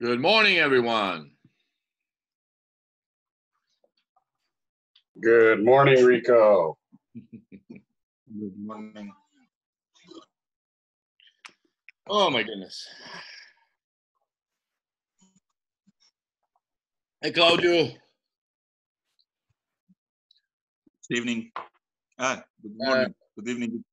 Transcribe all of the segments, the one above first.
Good morning, everyone. Good morning, Rico. Good morning. Oh my goodness. Hey, Claudio. Good evening. Ah, good Uh, morning. good evening.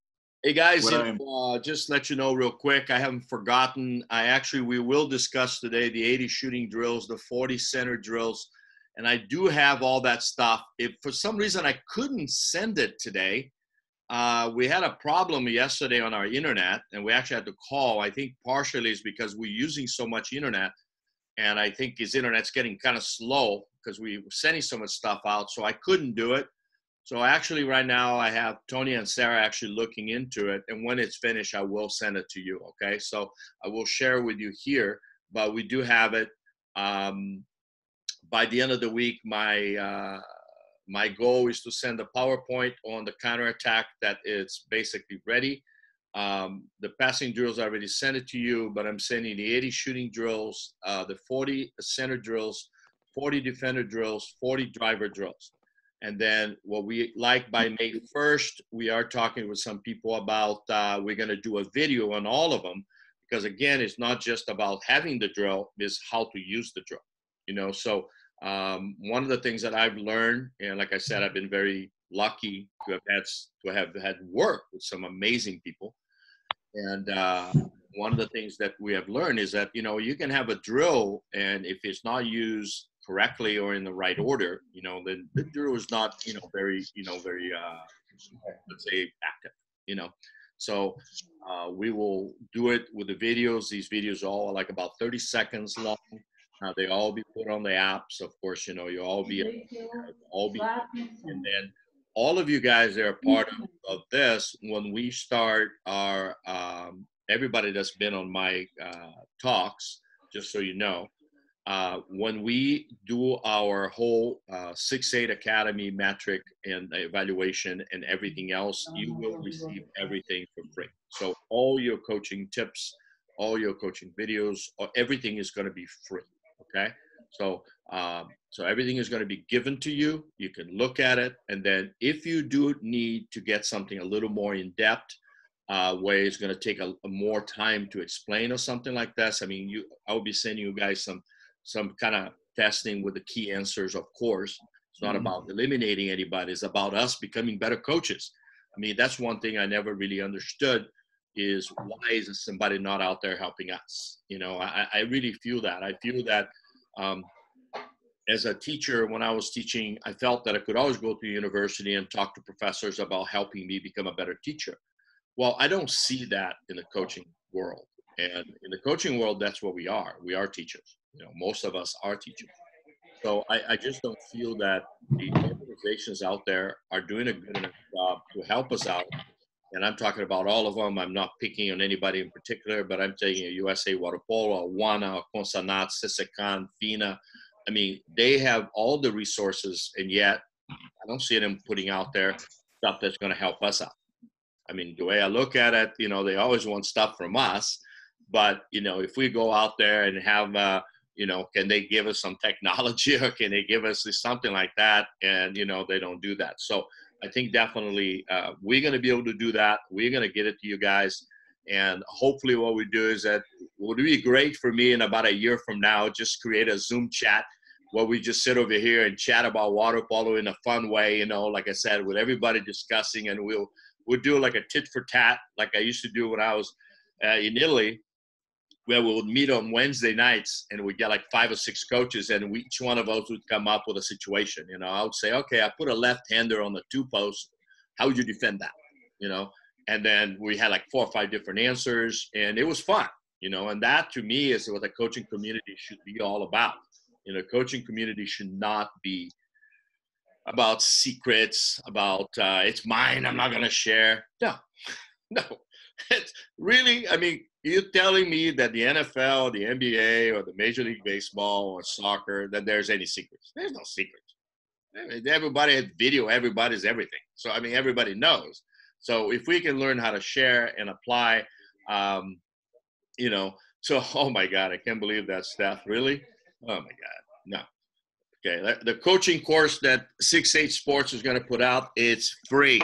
Hey guys, you know, uh, just let you know real quick. I haven't forgotten. I actually we will discuss today the 80 shooting drills, the 40 center drills, and I do have all that stuff. If for some reason I couldn't send it today, uh, we had a problem yesterday on our internet, and we actually had to call. I think partially is because we're using so much internet, and I think his internet's getting kind of slow because we were sending so much stuff out. So I couldn't do it. So actually, right now, I have Tony and Sarah actually looking into it, and when it's finished, I will send it to you. Okay, so I will share with you here, but we do have it. Um, by the end of the week, my uh, my goal is to send a PowerPoint on the counterattack that it's basically ready. Um, the passing drills I already sent it to you, but I'm sending the 80 shooting drills, uh, the 40 center drills, 40 defender drills, 40 driver drills. And then what we like by May 1st, we are talking with some people about uh, we're going to do a video on all of them because again, it's not just about having the drill, it's how to use the drill. You know, so um, one of the things that I've learned, and like I said, I've been very lucky to have had to have had work with some amazing people. And uh, one of the things that we have learned is that you know you can have a drill, and if it's not used correctly or in the right order, you know, then the drill is not you know very you know very uh, let's say active. You know, so uh, we will do it with the videos. These videos are all like about 30 seconds long. Uh, they all be put on the apps. Of course, you know, you all be all be and then all of you guys that are part of, of this when we start our um, everybody that's been on my uh, talks just so you know uh, when we do our whole uh, 6-8 academy metric and evaluation and everything else you will receive everything for free. So all your coaching tips all your coaching videos or everything is going to be free okay? So um, so everything is going to be given to you. You can look at it, and then if you do need to get something a little more in depth, uh, where it's going to take a, a more time to explain or something like this, I mean, you I will be sending you guys some some kind of testing with the key answers. Of course, it's not Mhm. about eliminating anybody. It's about us becoming better coaches. I mean, that's one thing I never really understood is why is somebody not out there helping us? You know, I, I really feel that. I feel that um, as a teacher, when I was teaching, I felt that I could always go to university and talk to professors about helping me become a better teacher. Well, I don't see that in the coaching world. And in the coaching world, that's what we are. We are teachers. You know, most of us are teachers. So I, I just don't feel that the organizations out there are doing a good enough job to help us out. And I'm talking about all of them. I'm not picking on anybody in particular, but I'm taking a USA Water Polo, UANA, CONSANAT, CCCAN, FINA. I mean, they have all the resources, and yet I don't see them putting out there stuff that's going to help us out. I mean, the way I look at it, you know, they always want stuff from us, but you know, if we go out there and have, uh, you know, can they give us some technology or can they give us something like that? And you know, they don't do that. So I think definitely uh, we're going to be able to do that. We're going to get it to you guys. And hopefully, what we do is that would be great for me in about a year from now. Just create a Zoom chat where we just sit over here and chat about water polo in a fun way. You know, like I said, with everybody discussing, and we'll we'll do like a tit for tat, like I used to do when I was uh, in Italy, where we would meet on Wednesday nights and we'd get like five or six coaches, and we, each one of us would come up with a situation. You know, I would say, okay, I put a left hander on the two post. How would you defend that? You know, and then we had like four or five different answers, and it was fun. You know, and that to me is what the coaching community should be all about. You know, coaching community should not be about secrets, about uh, it's mine, I'm not gonna share. No, no. It's really, I mean, you're telling me that the NFL, the NBA, or the Major League Baseball or soccer, that there's any secrets. There's no secrets. Everybody has video, everybody's everything. So, I mean, everybody knows. So, if we can learn how to share and apply, um, you know, So, oh my God, I can't believe that, Steph. Really? Oh my God, no. Okay, the coaching course that Six Eight Sports is going to put out, it's free.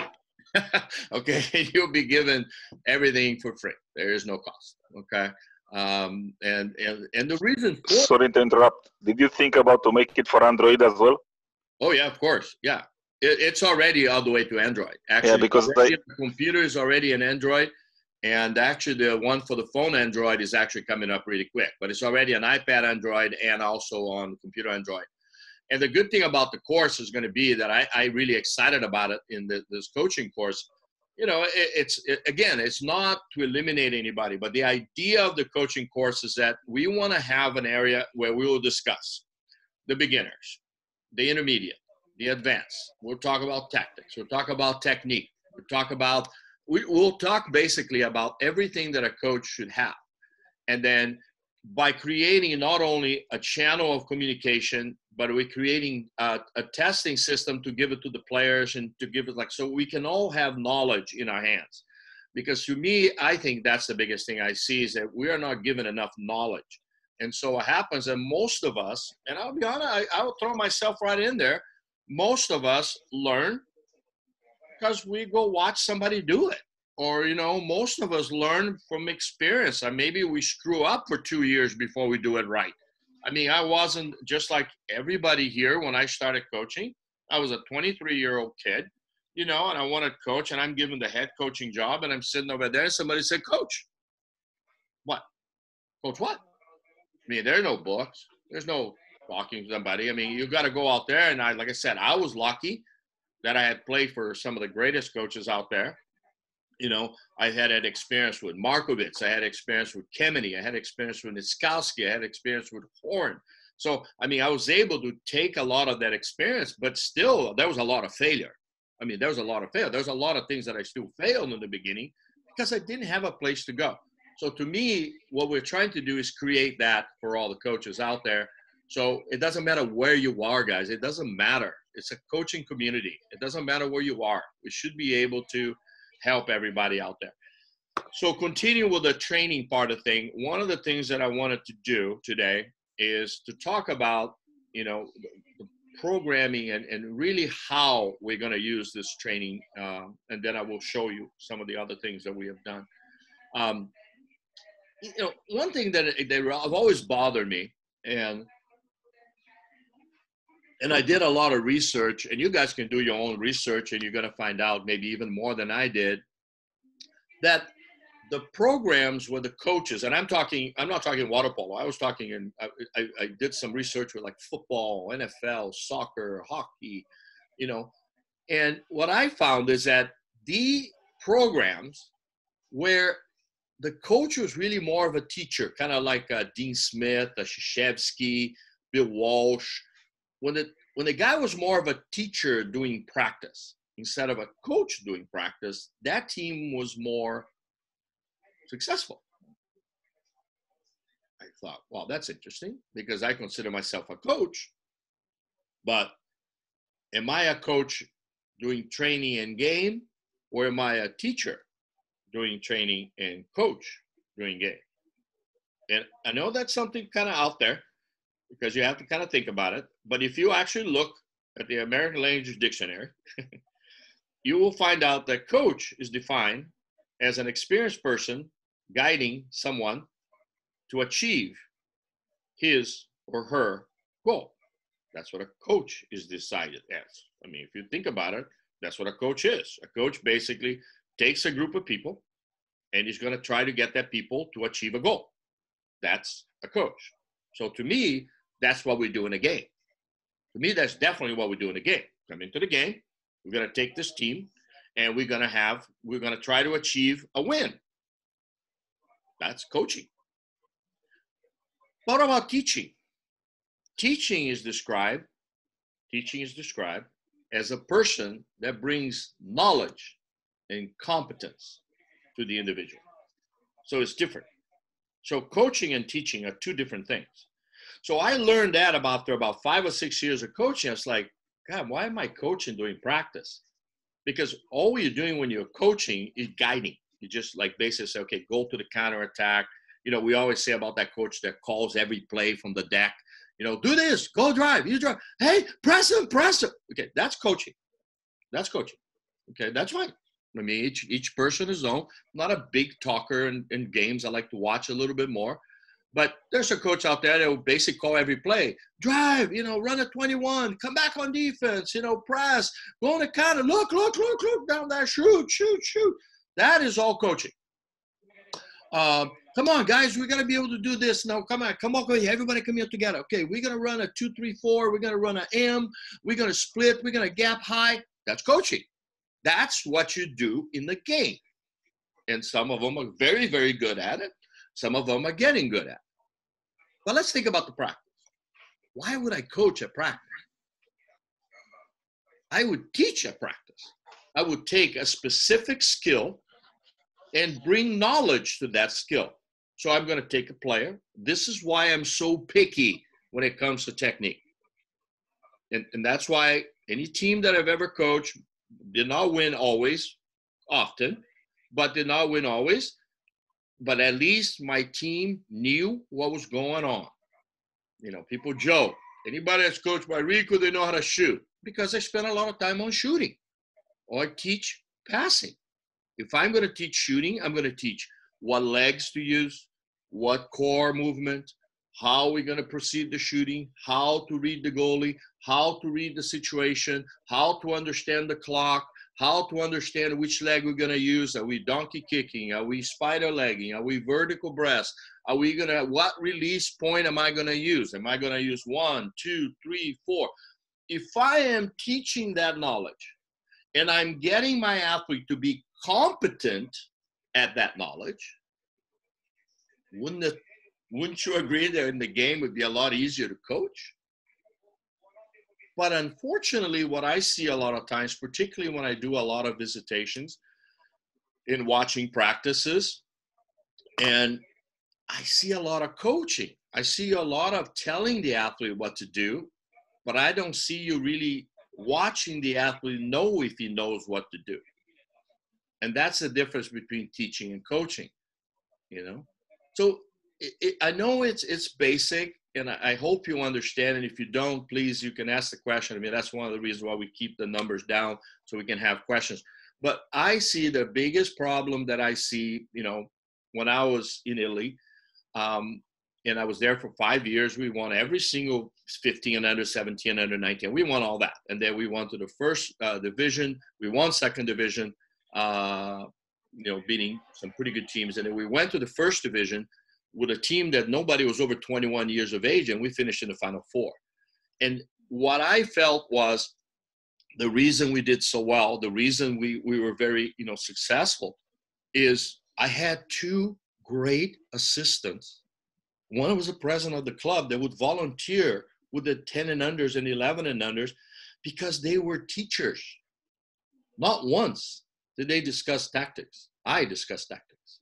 okay, you'll be given everything for free. There is no cost. Okay, um, and and and the reason for sorry to interrupt. Did you think about to make it for Android as well? Oh yeah, of course. Yeah, it, it's already all the way to Android. Actually, yeah, because the computer is already an Android, and actually the one for the phone Android is actually coming up really quick. But it's already an iPad Android and also on computer Android. And the good thing about the course is going to be that I, I really excited about it in the, this coaching course. You know, it, it's it, again, it's not to eliminate anybody, but the idea of the coaching course is that we want to have an area where we will discuss the beginners, the intermediate, the advanced. We'll talk about tactics. We'll talk about technique. We'll talk about we, we'll talk basically about everything that a coach should have, and then by creating not only a channel of communication but we're creating a, a, testing system to give it to the players and to give it like so we can all have knowledge in our hands. Because to me i think that's the biggest thing i see is that we are not given enough knowledge. And so what happens and most of us and i'll be honest I, i'll throw myself right in there most of us learn because we go watch somebody do it or you know most of us learn from experience and maybe we screw up for two years before we do it right I mean, I wasn't just like everybody here when I started coaching. I was a 23 year old kid, you know, and I wanted to coach, and I'm given the head coaching job, and I'm sitting over there, and somebody said, Coach, what? Coach, what? I mean, there are no books, there's no talking to somebody. I mean, you got to go out there, and I, like I said, I was lucky that I had played for some of the greatest coaches out there you know, I had had experience with Markovitz. I had experience with Kemeny, I had experience with Nitzkowski, I had experience with Horn. So, I mean, I was able to take a lot of that experience, but still, there was a lot of failure. I mean, there was a lot of failure. There's a lot of things that I still failed in the beginning because I didn't have a place to go. So, to me, what we're trying to do is create that for all the coaches out there. So, it doesn't matter where you are, guys. It doesn't matter. It's a coaching community. It doesn't matter where you are. We should be able to help everybody out there. So continue with the training part of thing. One of the things that I wanted to do today is to talk about, you know, the programming and, and really how we're going to use this training. Uh, and then I will show you some of the other things that we have done. Um, you know, one thing that, that have always bothered me, and and I did a lot of research, and you guys can do your own research, and you're going to find out maybe even more than I did that the programs where the coaches, and I'm talking, I'm not talking water polo. I was talking, in, I, I, did some research with like football, NFL, soccer, hockey, you know, and what I found is that the programs where the coach was really more of a teacher, kind of like uh, Dean Smith, a Krzyzewski, Bill Walsh, when the when the guy was more of a teacher doing practice instead of a coach doing practice, that team was more successful. I thought, well, that's interesting because I consider myself a coach, but am I a coach doing training and game, or am I a teacher doing training and coach doing game? And I know that's something kind of out there, because you have to kind of think about it. But if you actually look at the American Language Dictionary, you will find out that coach is defined as an experienced person guiding someone to achieve his or her goal. That's what a coach is decided as. I mean, if you think about it, that's what a coach is. A coach basically takes a group of people and he's going to try to get that people to achieve a goal. That's a coach. So to me, that's what we do in a game. To me, that's definitely what we do in a game. Come into the game, we're going to take this team and we're going to have, we're going to try to achieve a win. That's coaching. What about teaching? Teaching is described, teaching is described as a person that brings knowledge and competence to the individual. So it's different. So coaching and teaching are two different things. So I learned that about after about five or six years of coaching. I was like, God, why am I coaching doing practice? Because all you're doing when you're coaching is guiding. You just like basically say, okay, go to the counter attack, you know, we always say about that coach that calls every play from the deck. You know, do this, go drive, you drive. Hey, press him, press him. Okay, that's coaching. That's coaching. Okay, that's fine. I mean, each each person is own. I'm not a big talker in, in games. I like to watch a little bit more. But there's a coach out there that will basically call every play. Drive, you know, run a 21, come back on defense, you know, press, go on the counter, look, look, look, look down there, shoot, shoot, shoot. That is all coaching. Um, come on, guys, we got to be able to do this. now. come on, come on, everybody come here together. Okay, we're going to run a two, three, four. We're going to run an M. We're going to split. We're going to gap high. That's coaching. That's what you do in the game. And some of them are very, very good at it. Some of them are getting good at. But let's think about the practice. Why would I coach a practice? I would teach a practice. I would take a specific skill and bring knowledge to that skill. So I'm going to take a player. This is why I'm so picky when it comes to technique. And, and that's why any team that I've ever coached did not win always, often, but did not win always. But at least my team knew what was going on. You know, people joke. Anybody that's coached by Rico, they know how to shoot because I spent a lot of time on shooting or teach passing. If I'm going to teach shooting, I'm going to teach what legs to use, what core movement, how we're going to proceed the shooting, how to read the goalie, how to read the situation, how to understand the clock, how to understand which leg we're going to use. Are we donkey kicking? Are we spider legging? Are we vertical breast? Are we going to, what release point am I going to use? Am I going to use one, two, three, four? If I am teaching that knowledge and I'm getting my athlete to be competent at that knowledge, wouldn't it wouldn't you agree that in the game would be a lot easier to coach? But unfortunately, what I see a lot of times, particularly when I do a lot of visitations in watching practices, and I see a lot of coaching. I see a lot of telling the athlete what to do, but I don't see you really watching the athlete know if he knows what to do. And that's the difference between teaching and coaching, you know? So it, it, I know it's it's basic, and I, hope you understand. And if you don't, please you can ask the question. I mean, that's one of the reasons why we keep the numbers down so we can have questions. But I see the biggest problem that I see, you know, when I was in Italy, um, and I was there for five years. We won every single 15 and under, 17 and under, 19. We won all that, and then we won to the first uh, division. We won second division, uh, you know, beating some pretty good teams, and then we went to the first division with a team that nobody was over 21 years of age, and we finished in the final four. And what I felt was the reason we did so well, the reason we, we were very you know successful, is I had two great assistants. One was the president of the club that would volunteer with the 10 and unders and 11 and unders because they were teachers. Not once did they discuss tactics. I discussed tactics.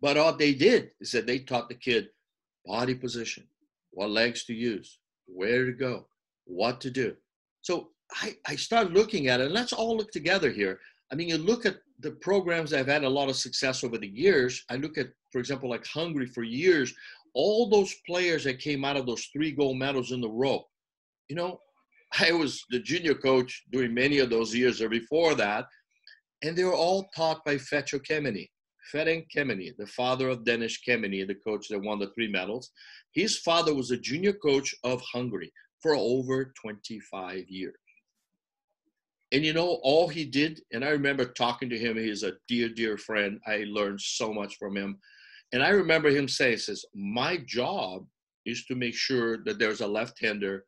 But all they did is that they taught the kid body position, what legs to use, where to go, what to do. So I, I started looking at it, and let's all look together here. I mean, you look at the programs that have had a lot of success over the years. I look at, for example, like Hungary for years, all those players that came out of those three gold medals in the row. You know, I was the junior coach during many of those years or before that, and they were all taught by Fecho Kemeny. Ferenc Kemeny, the father of Dénes Kemeny, the coach that won the three medals. His father was a junior coach of Hungary for over 25 years. And you know, all he did, and I remember talking to him, he's a dear, dear friend. I learned so much from him. And I remember him saying, says, my job is to make sure that there's a left-hander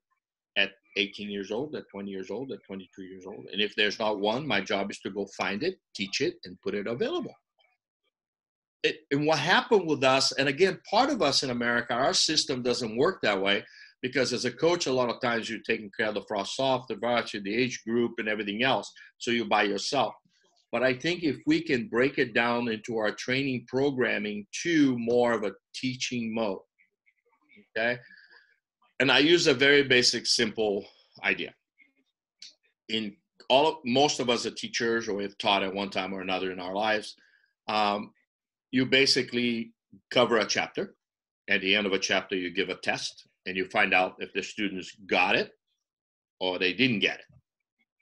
at 18 years old, at 20 years old, at 22 years old. And if there's not one, my job is to go find it, teach it, and put it available it, and what happened with us, and again, part of us in America, our system doesn't work that way because as a coach, a lot of times you're taking care of the frosh-soph, the varsity, the age group, and everything else. So you're by yourself. But I think if we can break it down into our training programming to more of a teaching mode, okay? And I use a very basic, simple idea. In all, most of us are teachers or have taught at one time or another in our lives. Um, you basically cover a chapter. At the end of a chapter, you give a test and you find out if the students got it or they didn't get it.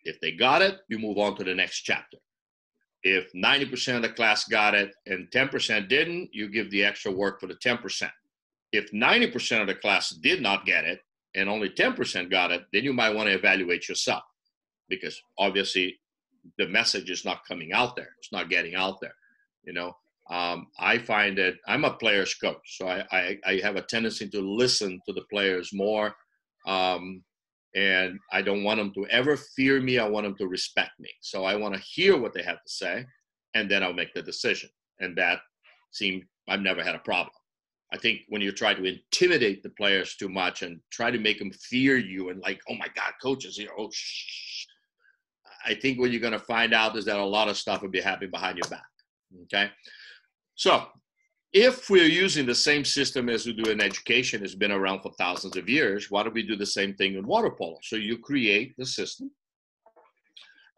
If they got it, you move on to the next chapter. If 90% of the class got it and 10% didn't, you give the extra work for the 10%. If 90% of the class did not get it and only 10% got it, then you might want to evaluate yourself because obviously the message is not coming out there. It's not getting out there. You know, um, I find that I'm a player's coach, so I, I, I, have a tendency to listen to the players more. Um, and I don't want them to ever fear me. I want them to respect me. So I want to hear what they have to say, and then I'll make the decision. And that seemed I've never had a problem. I think when you try to intimidate the players too much and try to make them fear you and like, oh my God, coaches here, oh shh. I think what you're going to find out is that a lot of stuff will be happening behind your back. Okay. So if we're using the same system as we do in education, it's been around for thousands of years, why don't we do the same thing in water polo? So you create the system.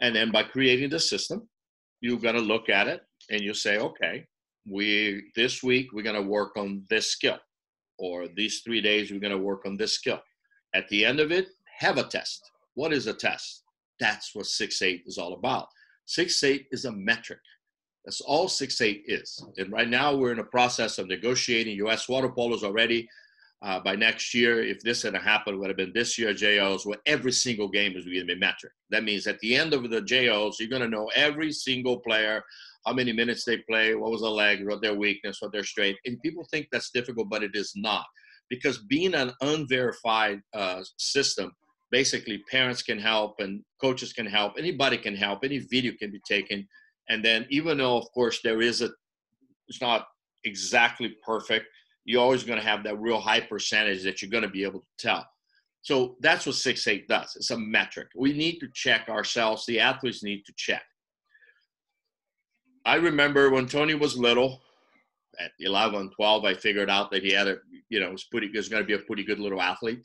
And then by creating the system, you're going to look at it and you say, okay, we this week we're going to work on this skill or these three days we're going to work on this skill at the end of it have a test what is a test that's what 6-8 is all about 6-8 is a metric that's all 6-8 is. And right now we're in a process of negotiating U.S. water polos already. Uh, by next year, if this had happened, would have been this year JOs where every single game is going to be metric. That means at the end of the JOs, you're going to know every single player, how many minutes they play, what was the leg, what their weakness, what their strength. And people think that's difficult, but it is not. Because being an unverified uh, system, basically parents can help and coaches can help, anybody can help, any video can be taken and then even though, of course, there is a, it's not exactly perfect, you're always going to have that real high percentage that you're going to be able to tell. So that's what 6-8 does. It's a metric. We need to check ourselves. The athletes need to check. I remember when Tony was little, at 11, 12, I figured out that he had a, you know, was pretty, was going to be a pretty good little athlete.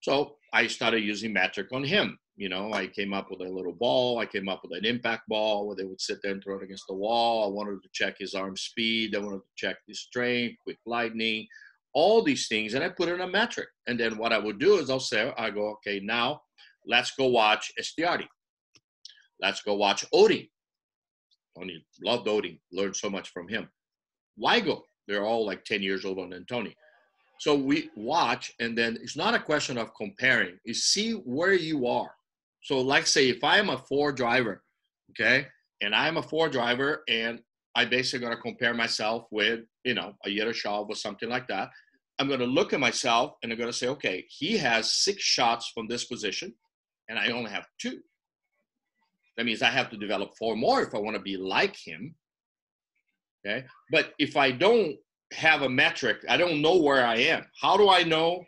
So I started using metric on him. You know, I came up with a little ball. I came up with an impact ball where they would sit there and throw it against the wall. I wanted to check his arm speed. I wanted to check his strength, quick lightning, all these things. And I put in a metric. And then what I would do is I'll say, I go, okay, now let's go watch Estiarte. Let's go watch Odie. Tony loved Odie, learned so much from him. Weigel, they're all like 10 years older than Tony. So we watch, and then it's not a question of comparing. You see where you are. So, like, say, if I am a four driver, okay, and I'm a four driver, and I basically to compare myself with, you know, a Yaroshov or something like that. I'm to look at myself and I'm to say, okay, he has six shots from this position, and I only have two. That means I have to develop four more if I want to be like him. Okay. But if I don't have a metric, I don't know where I am. How do I know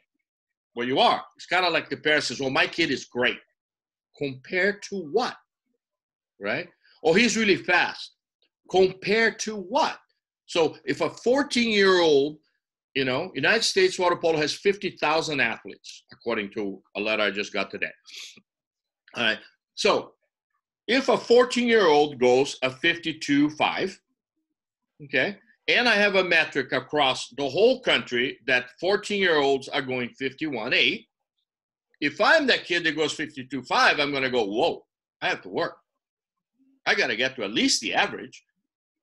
where you are? It's kind of like the parent says, well, my kid is great compared to what? Right? Oh, he's really fast. Compared to what? So if a 14 year old, you know, United States water polo has 50,000 athletes, according to a letter I just got today. All right. So if a 14 year old goes a 52 5, okay, and I have a metric across the whole country that 14 year olds are going 51 8, if I'm that kid that goes 52.5, I'm going to go, whoa, I have to work. I got to get to at least the average.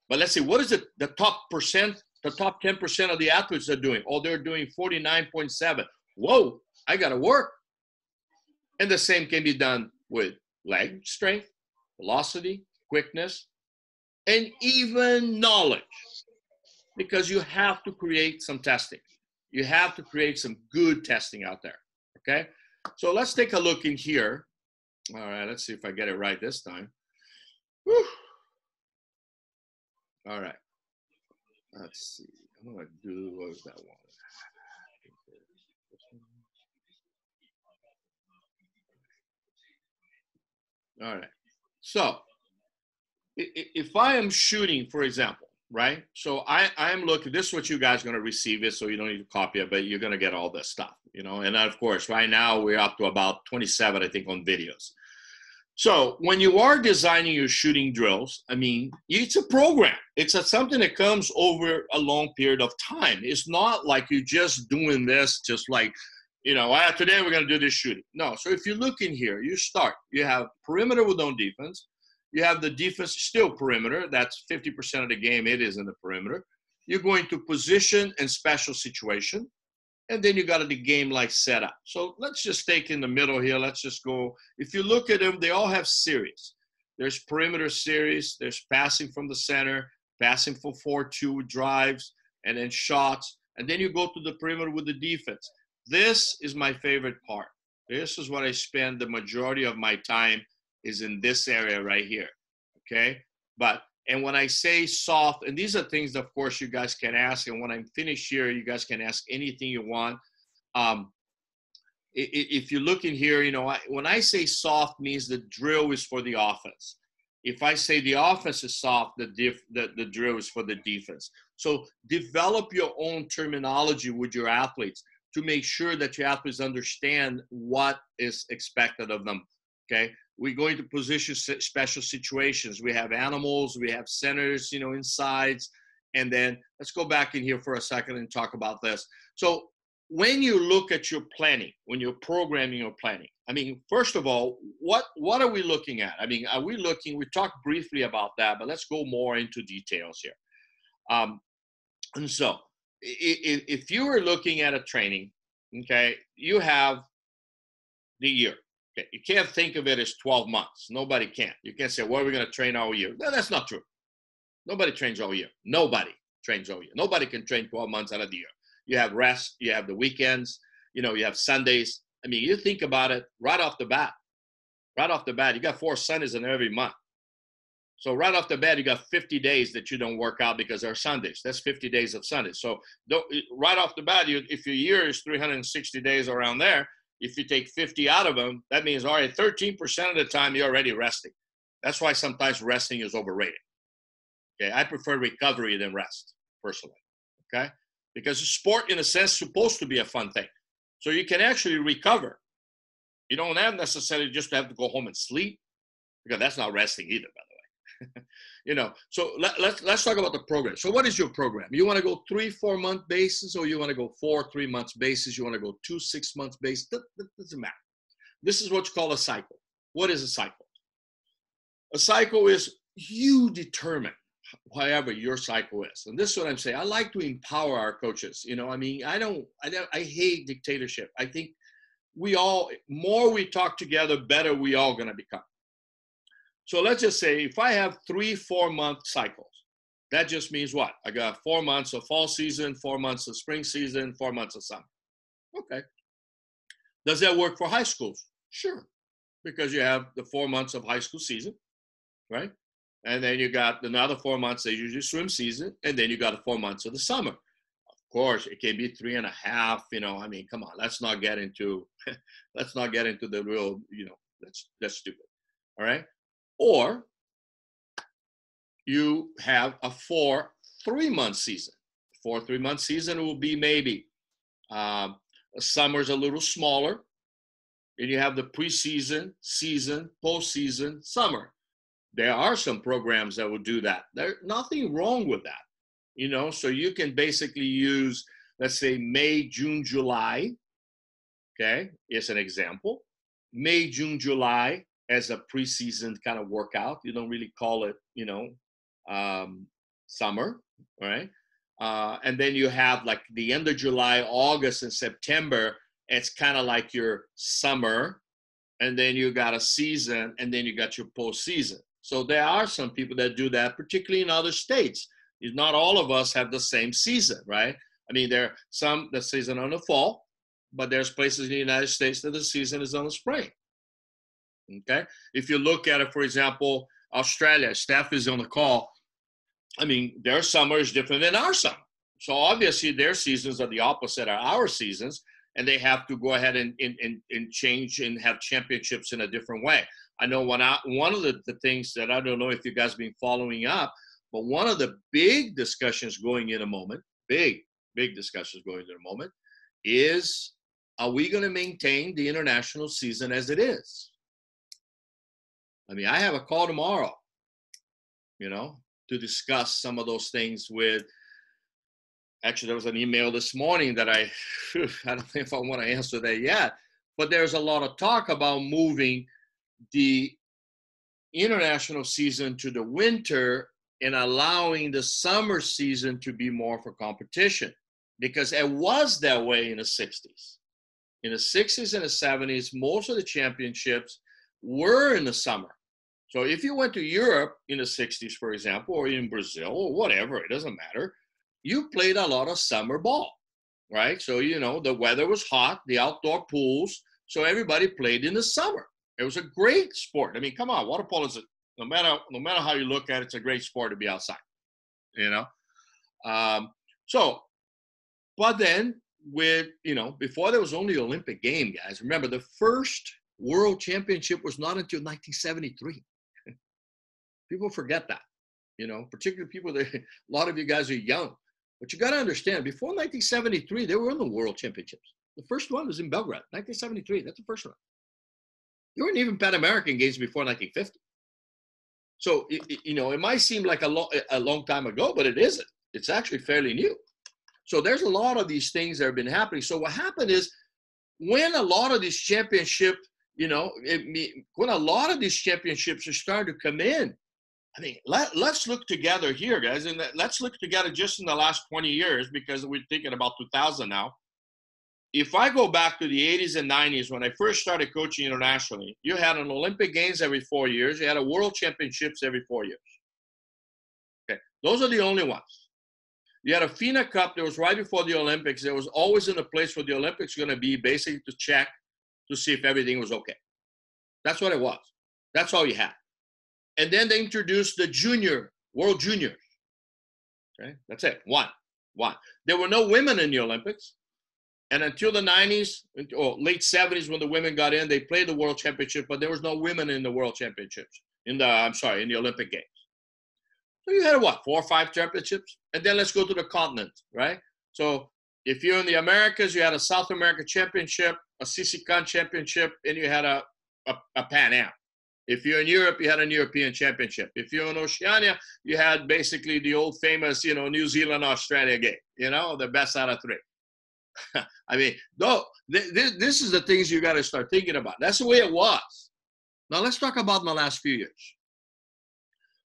But let's see, what is it the top percent, the top 10% of the athletes are doing? Oh, they're doing 49.7. Whoa, I got to work. And the same can be done with leg strength, velocity, quickness, and even knowledge. Because you have to create some testing. You have to create some good testing out there. Okay. So let's take a look in here. All right, let's see if I get it right this time. Whew. All right. Let's see. I'm gonna do what was that one? All right. So if I am shooting, for example, right? So I, I'm looking, this is what you guys going to receive it, so you don't need to copy it, but you're going to get all this stuff, you know? And of course, right now we're up to about 27, I think, on videos. So when you are designing your shooting drills, I mean, it's a program. It's a, something that comes over a long period of time. It's not like you're just doing this, just like, you know, ah, today we're going to do this shooting. No. So if you look in here, you start. You have perimeter with no defense. You have the defense still perimeter. That's 50% of the game. It is in the perimeter. You're going to position and special situation and then you got the game like setup. So let's just take in the middle here. Let's just go. If you look at them, they all have series. There's perimeter series. There's passing from the center, passing for four-two drives, and then shots. And then you go to the perimeter with the defense. This is my favorite part. This is what I spend the majority of my time is in this area right here. Okay, but and when I say soft, and these are things, of course, you guys can ask. And when I'm finished here, you guys can ask anything you want. Um, if you look in here, you know, I, when I say soft means the drill is for the offense. If I say the offense is soft, the, diff, the, the drill is for the defense. So develop your own terminology with your athletes to make sure that your athletes understand what is expected of them. Okay we go into position special situations. We have animals, we have centers, you know, insides. And then let's go back in here for a second and talk about this. So when you look at your planning, when you're programming your planning, I mean, first of all, what what are we looking at? I mean, are we looking? We talked briefly about that, but let's go more into details here. Um, and so, if, if you are looking at a training, okay, you have the year. Okay, you can't think of it as 12 months. Nobody can. You can't say, well, we're going to train all year. No, that's not true. Nobody trains all year. Nobody trains all year. Nobody can train 12 months out of the year. You have rest, you have the weekends, you know, you have Sundays. I mean, you think about it right off the bat. Right off the bat, you got four Sundays in every month. So right off the bat, you got 50 days that you don't work out because they're Sundays. That's 50 days of Sundays. So right off the bat, you, if your year is 360 days around there, if you take 50 out of them, that means, all right, 13% of the time you're already resting. That's why sometimes resting is overrated. Okay, I prefer recovery than rest, personally. Okay, because sport, in a sense, supposed to be a fun thing. So you can actually recover. You don't have necessarily just to have to go home and sleep, because that's not resting either, by. you know so let, let's let's talk about the program. So what is your program? You want to go three four month basis or you want to go four three months basis? You want to go two six months basis? That, that doesn't matter. This is what's called a cycle. What is a cycle? A cycle is you determine however your cycle is. And this is what i'm saying. I like to empower our coaches. You know i mean i don't i, don't, I hate dictatorship. I think we all more we talk together better we all going to become so let's just say if I have three, four month cycles, that just means what? I got four months of fall season, four months of spring season, four months of summer. Okay. Does that work for high schools? Sure. Because you have the four months of high school season, right? And then you got another four months, they usually swim season, and then you got the four months of the summer. Of course, it can be three and a half, you know. I mean, come on, let's not get into let's not get into the real, you know, that's that's stupid. All right. Or you have a four three month season. Four three month season will be maybe um, summer's a little smaller, and you have the preseason, season, postseason, summer. There are some programs that will do that. There's nothing wrong with that, you know. So you can basically use, let's say, May, June, July. Okay, is an example. May, June, July as a preseason kind of workout. You don't really call it, you know, um, summer, right? Uh, and then you have like the end of July, August, and September. It's kind of like your summer, and then you got a season, and then you got your postseason. So there are some people that do that, particularly in other states. Not all of us have the same season, right? I mean, there are some the season on the fall, but there's places in the United States that the season is on the spring. Okay. If you look at it, for example, Australia, Steph is on the call. I mean, their summer is different than our summer. So obviously their seasons are the opposite of our seasons, and they have to go ahead and, and, and, and change and have championships in a different way. I know one, one of the, the things that I don't know if you guys been following up, but one of the big discussions going in a moment, big, big discussions going in a moment, is are we going to maintain the international season as it is? I mean, I have a call tomorrow, you know, to discuss some of those things with. Actually, there was an email this morning that I, I don't know if I want to answer that yet, but there's a lot of talk about moving the international season to the winter and allowing the summer season to be more for competition because it was that way in the 60s. In the 60s and the 70s, most of the championships were in the summer. So if you went to Europe in the 60s, for example, or in Brazil or whatever, it doesn't matter, you played a lot of summer ball, right? So, you know, the weather was hot, the outdoor pools, so everybody played in the summer. It was a great sport. I mean, come on, water polo is a, no matter no matter how you look at it, it's a great sport to be outside. You know, um, so but then with you know before there was only Olympic game, guys. Remember the first World Championship was not until 1973. People forget that. You know, particularly people that a lot of you guys are young. But you got to understand, before 1973, they were in the World Championships. The first one was in Belgrade, 1973. That's the first one. There weren't even Pan American Games before 1950. So, it, you know, it might seem like a, lo- a long time ago, but it isn't. It's actually fairly new. So there's a lot of these things that have been happening. So what happened is when a lot of these championships, you know, it, when a lot of these championships are starting to come in, I mean, let, let's look together here, guys, and let's look together just in the last 20 years because we're thinking about 2000 now if I go back to the 80s and 90s when I first started coaching internationally, you had an Olympic Games every four years, you had a World Championships every four years. Okay, those are the only ones. You had a FINA Cup that was right before the Olympics. It was always in a place where the Olympics going to be, basically to check to see if everything was okay. That's what it was. That's all you had. And then they introduced the junior, World Juniors. Okay, that's it. One, one. There were no women in the Olympics. And until the 90s or late 70s, when the women got in, they played the World Championship, but there was no women in the World Championships. In the I'm sorry, in the Olympic Games. So you had what four or five championships, and then let's go to the continent, right? So if you're in the Americas, you had a South America Championship, a CCCAN Championship, and you had a, a, a Pan Am. If you're in Europe, you had a European Championship. If you're in Oceania, you had basically the old famous, you know, New Zealand Australia game. You know, the best out of three. I mean, no, th- th- this is the things you got to start thinking about. That's the way it was. Now let's talk about the last few years.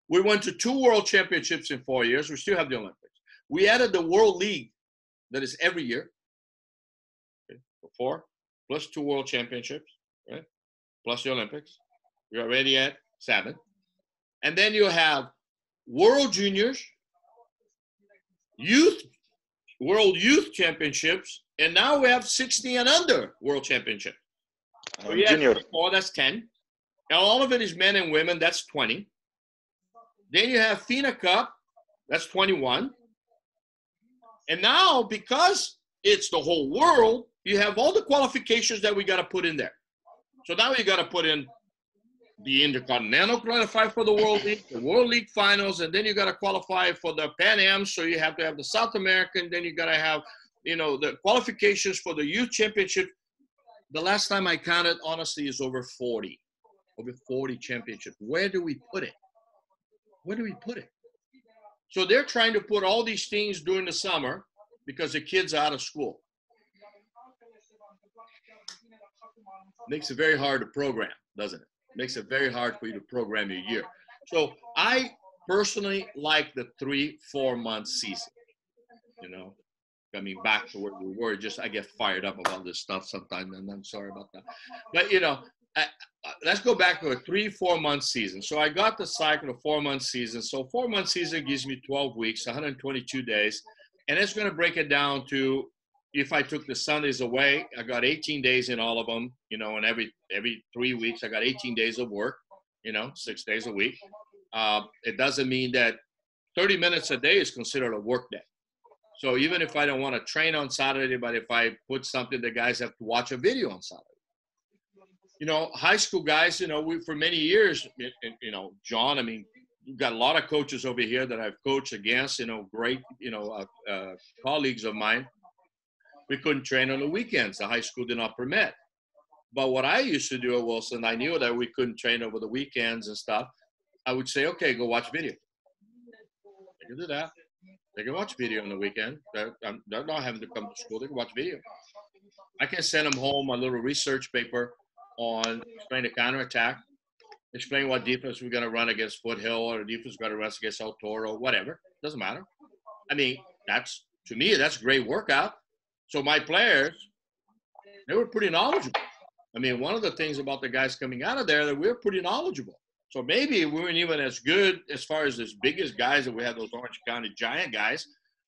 We went to two world championships in four years. We still have the Olympics. We added the World League that is every year. Okay, four plus two world championships, right? Plus the Olympics. You're already at seven. And then you have World Juniors, Youth World Youth Championships, and now we have 60 and under World Championship. So yeah, Junior. Four, that's 10. Now all of it is men and women, that's 20. Then you have FINA Cup, that's 21. And now, because it's the whole world, you have all the qualifications that we got to put in there. So now you got to put in the Intercontinental qualify for the World League, the World League finals, and then you got to qualify for the Pan Am. So you have to have the South American, then you got to have, you know, the qualifications for the Youth Championship. The last time I counted, honestly, is over 40, over 40 championships. Where do we put it? Where do we put it? So they're trying to put all these things during the summer because the kids are out of school. Makes it very hard to program, doesn't it? Makes it very hard for you to program your year. So I personally like the three, four month season. You know, coming back to where we were, just I get fired up about this stuff sometimes, and I'm sorry about that. But you know, I, let's go back to a three, four month season. So I got the cycle of four month season. So four month season gives me 12 weeks, 122 days, and it's going to break it down to if I took the Sundays away, I got 18 days in all of them, you know, and every every three weeks I got 18 days of work, you know, six days a week. Uh, it doesn't mean that 30 minutes a day is considered a work day. So even if I don't want to train on Saturday, but if I put something, the guys have to watch a video on Saturday. You know, high school guys, you know, we for many years, you know, John, I mean, we've got a lot of coaches over here that I've coached against, you know, great, you know, uh, uh, colleagues of mine we couldn't train on the weekends. The high school did not permit. But what I used to do at Wilson, I knew that we couldn't train over the weekends and stuff. I would say, okay, go watch video. They can do that. They can watch video on the weekend. They're, um, they're not having to come to school. They can watch video. I can send them home a little research paper on explain the counterattack, explain what defense we're going to run against Foothill or defense we're going to run against El Toro, whatever. Doesn't matter. I mean, that's to me, that's great workout. So my players, they were pretty knowledgeable. I mean, one of the things about the guys coming out of there that we are pretty knowledgeable. So maybe we weren't even as good as far as as biggest guys that we had those Orange County giant guys,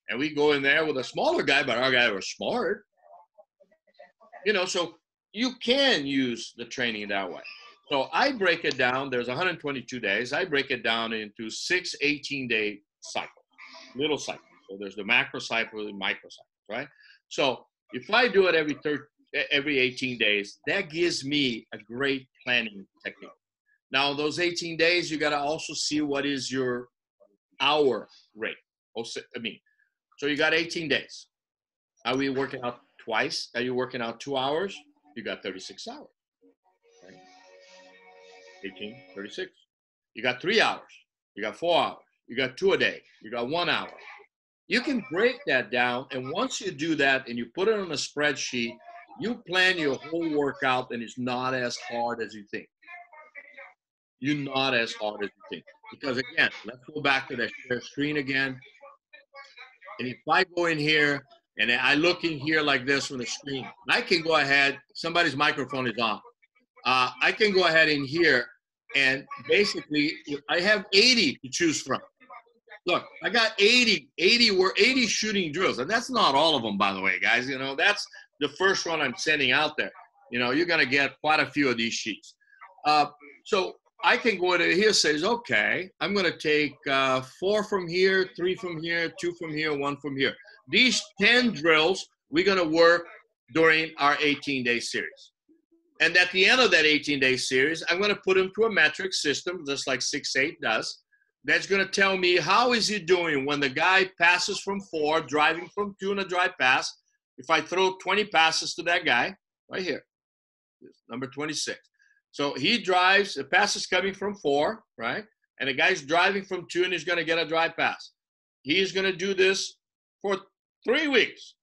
and we go in there with a smaller guy, but our guy was smart. You know, so you can use the training that way. So I break it down. There's 122 days. I break it down into six 18 day cycles, little cycles. So there's the macro cycle and micro cycles, right? So if I do it every third, every 18 days, that gives me a great planning technique. Now, those 18 days, you got to also see what is your hour rate. Oh, I mean, so you got 18 days. Are we working out twice? Are you working out two hours? You got 36 hours. Right? 18, 36. You got three hours. You got four hours. You got two a day. You got one hour. You can break that down. And once you do that and you put it on a spreadsheet, you plan your whole workout and it's not as hard as you think. You're not as hard as you think. Because again, let's go back to that share screen again. And if I go in here and I look in here like this from the screen, I can go ahead, somebody's microphone is on. Uh, I can go ahead in here and basically I have 80 to choose from. Look, I got 80, 80 were 80 shooting drills, and that's not all of them, by the way, guys. You know, that's the first one I'm sending out there. You know, you're gonna get quite a few of these sheets. Uh, so I can go to here says, okay, I'm gonna take uh, four from here, three from here, two from here, one from here. These 10 drills we're gonna work during our 18 day series. And at the end of that 18 day series, I'm gonna put them to a metric system, just like 6-8 does that's going to tell me how is he doing when the guy passes from four, driving from two in a drive pass. If I throw 20 passes to that guy right here, number 26. So he drives, the pass is coming from four, right? And the guy's driving from two and he's going to get a drive pass. He's going to do this for three weeks.